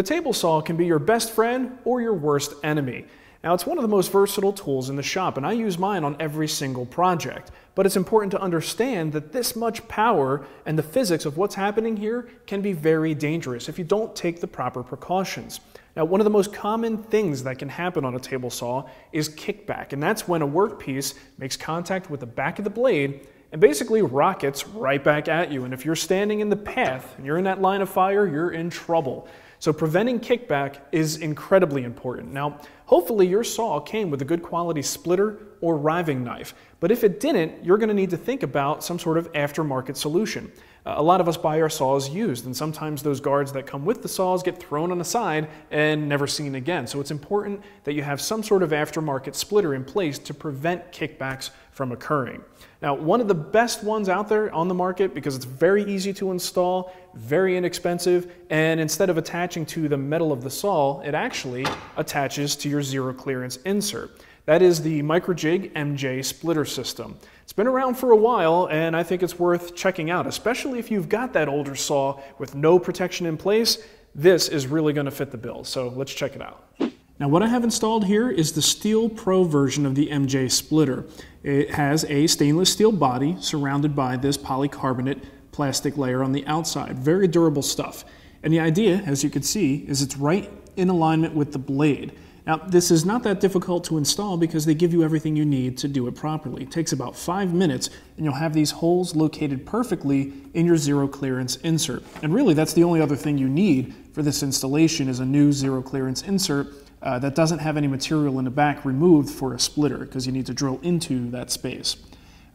The table saw can be your best friend or your worst enemy. Now, it's one of the most versatile tools in the shop, and I use mine on every single project. But it's important to understand that this much power and the physics of what's happening here can be very dangerous if you don't take the proper precautions. Now, one of the most common things that can happen on a table saw is kickback, and that's when a workpiece makes contact with the back of the blade and basically rockets right back at you. And if you're standing in the path and you're in that line of fire, you're in trouble. So preventing kickback is incredibly important. Now, hopefully your saw came with a good quality splitter or riving knife, but if it didn't, you're going to need to think about some sort of aftermarket solution. Uh, a lot of us buy our saws used, and sometimes those guards that come with the saws get thrown on the side and never seen again. So it's important that you have some sort of aftermarket splitter in place to prevent kickbacks from occurring. Now, one of the best ones out there on the market because it's very easy to install, very inexpensive, and instead of attaching to the metal of the saw, it actually attaches to your zero clearance insert. That is the Microjig MJ splitter system. It's been around for a while and I think it's worth checking out, especially if you've got that older saw with no protection in place. This is really going to fit the bill, so let's check it out. Now what I have installed here is the Steel Pro version of the MJ splitter. It has a stainless steel body surrounded by this polycarbonate plastic layer on the outside. Very durable stuff. And the idea, as you can see, is it's right in alignment with the blade. Now, this is not that difficult to install because they give you everything you need to do it properly. It takes about five minutes and you'll have these holes located perfectly in your zero clearance insert. And really, that's the only other thing you need for this installation is a new zero clearance insert uh, that doesn't have any material in the back removed for a splitter because you need to drill into that space.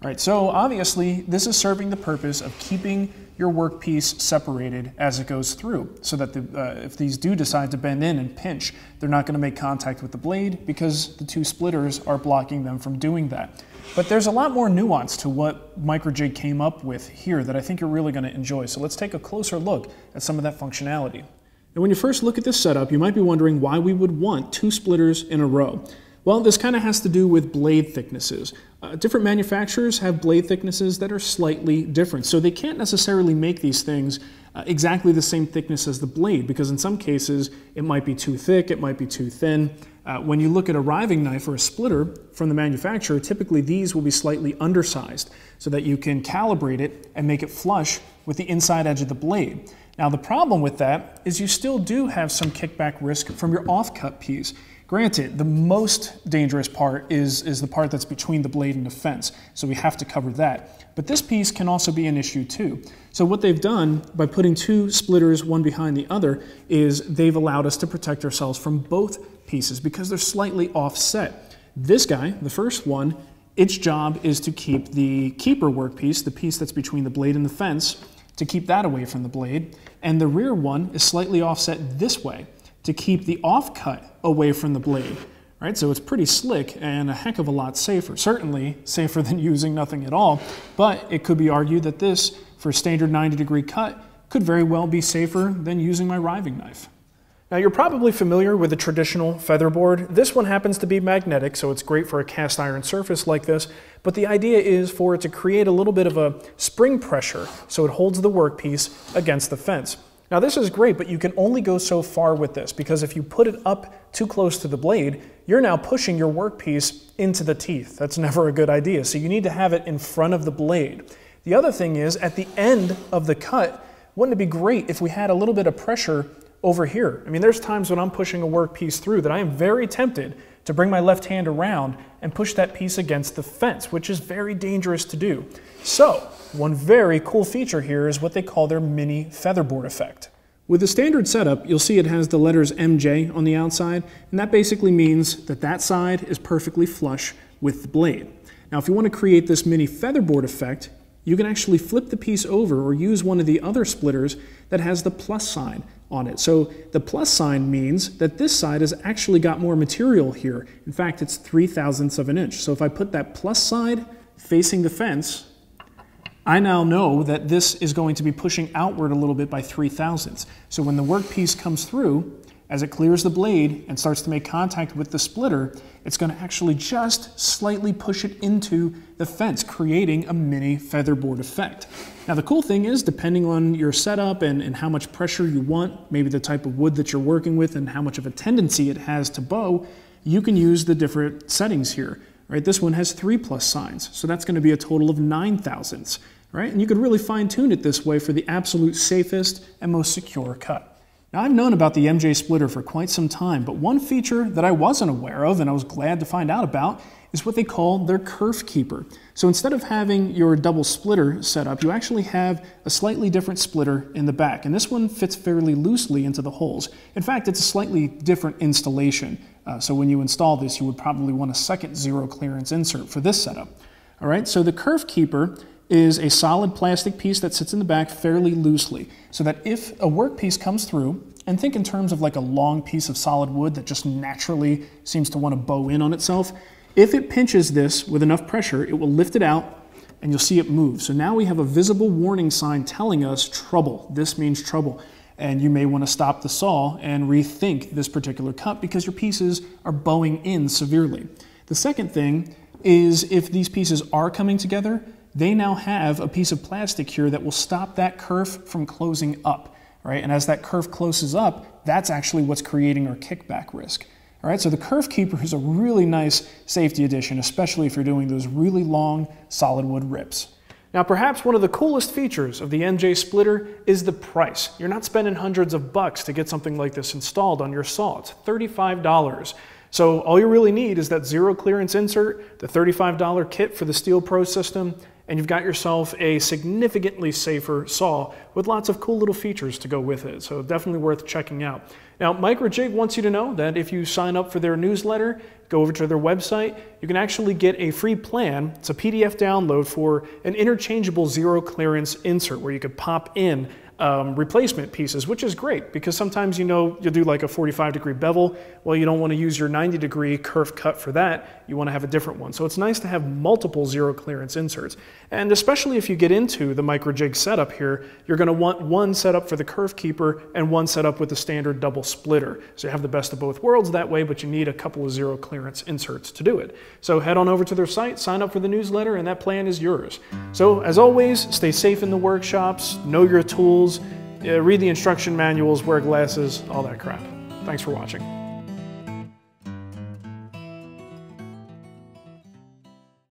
All right, so obviously this is serving the purpose of keeping your workpiece separated as it goes through so that the, uh, if these do decide to bend in and pinch, they're not going to make contact with the blade because the two splitters are blocking them from doing that. But there's a lot more nuance to what Microjig came up with here that I think you're really going to enjoy. So let's take a closer look at some of that functionality. Now, when you first look at this setup, you might be wondering why we would want two splitters in a row. Well, this kind of has to do with blade thicknesses. Uh, different manufacturers have blade thicknesses that are slightly different, so they can't necessarily make these things uh, exactly the same thickness as the blade, because in some cases it might be too thick, it might be too thin. Uh, when you look at a riving knife or a splitter from the manufacturer, typically these will be slightly undersized so that you can calibrate it and make it flush with the inside edge of the blade. Now the problem with that is you still do have some kickback risk from your offcut piece. Granted, the most dangerous part is, is the part that's between the blade and the fence, so we have to cover that. But this piece can also be an issue too. So what they've done by putting two splitters one behind the other is they've allowed us to protect ourselves from both pieces because they're slightly offset. This guy, the first one, its job is to keep the keeper workpiece, the piece that's between the blade and the fence, to keep that away from the blade, and the rear one is slightly offset this way to keep the offcut away from the blade. Right, so it's pretty slick and a heck of a lot safer. Certainly safer than using nothing at all, but it could be argued that this, for a standard 90 degree cut, could very well be safer than using my riving knife. Now you're probably familiar with a traditional featherboard. This one happens to be magnetic, so it's great for a cast iron surface like this, but the idea is for it to create a little bit of a spring pressure so it holds the workpiece against the fence. Now this is great, but you can only go so far with this because if you put it up too close to the blade, you're now pushing your workpiece into the teeth. That's never a good idea, so you need to have it in front of the blade. The other thing is, at the end of the cut, wouldn't it be great if we had a little bit of pressure over here. I mean, there's times when I'm pushing a workpiece through that I am very tempted to bring my left hand around and push that piece against the fence, which is very dangerous to do. So, one very cool feature here is what they call their mini featherboard effect. With the standard setup, you'll see it has the letters MJ on the outside, and that basically means that that side is perfectly flush with the blade. Now, if you want to create this mini featherboard effect, you can actually flip the piece over or use one of the other splitters that has the plus sign on it. So the plus sign means that this side has actually got more material here. In fact, it's 3 thousandths of an inch. So if I put that plus side facing the fence, I now know that this is going to be pushing outward a little bit by 3 thousandths. So when the workpiece comes through, as it clears the blade and starts to make contact with the splitter, it's going to actually just slightly push it into the fence, creating a mini featherboard effect. Now the cool thing is, depending on your setup and, and how much pressure you want, maybe the type of wood that you're working with and how much of a tendency it has to bow, you can use the different settings here. Right, this one has three plus signs, so that's going to be a total of nine thousandths. Right, and you could really fine tune it this way for the absolute safest and most secure cut. Now, I've known about the MJ splitter for quite some time, but one feature that I wasn't aware of and I was glad to find out about is what they call their kerf keeper. So instead of having your double splitter set up, you actually have a slightly different splitter in the back, and this one fits fairly loosely into the holes. In fact, it's a slightly different installation. Uh, so when you install this, you would probably want a second zero clearance insert for this setup. All right, so the kerf keeper is a solid plastic piece that sits in the back fairly loosely so that if a workpiece comes through, and think in terms of like a long piece of solid wood that just naturally seems to want to bow in on itself, if it pinches this with enough pressure, it will lift it out and you'll see it move. So now we have a visible warning sign telling us trouble. This means trouble. And you may want to stop the saw and rethink this particular cut because your pieces are bowing in severely. The second thing is if these pieces are coming together, they now have a piece of plastic here that will stop that kerf from closing up, right? And as that kerf closes up, that's actually what's creating our kickback risk. All right, so the Kerf Keeper is a really nice safety addition, especially if you're doing those really long solid wood rips. Now, perhaps one of the coolest features of the MJ splitter is the price. You're not spending hundreds of bucks to get something like this installed on your saw. It's $35. So all you really need is that zero clearance insert, the $35 kit for the Steel Pro system, and you've got yourself a significantly safer saw with lots of cool little features to go with it. So definitely worth checking out. Now, Microjig wants you to know that if you sign up for their newsletter, go over to their website, you can actually get a free plan. It's a PDF download for an interchangeable zero clearance insert where you could pop in um, replacement pieces, which is great because sometimes you know you'll do like a 45 degree bevel. Well, you don't want to use your 90 degree kerf cut for that. You want to have a different one. So it's nice to have multiple zero clearance inserts. And especially if you get into the micro jig setup here, you're going to want one setup for the kerf keeper and one setup with the standard double splitter. So you have the best of both worlds that way, but you need a couple of zero clearance inserts to do it. So head on over to their site, sign up for the newsletter, and that plan is yours. So as always, stay safe in the workshops, know your tools, uh, read the instruction manuals, wear glasses, all that crap. Thanks for watching.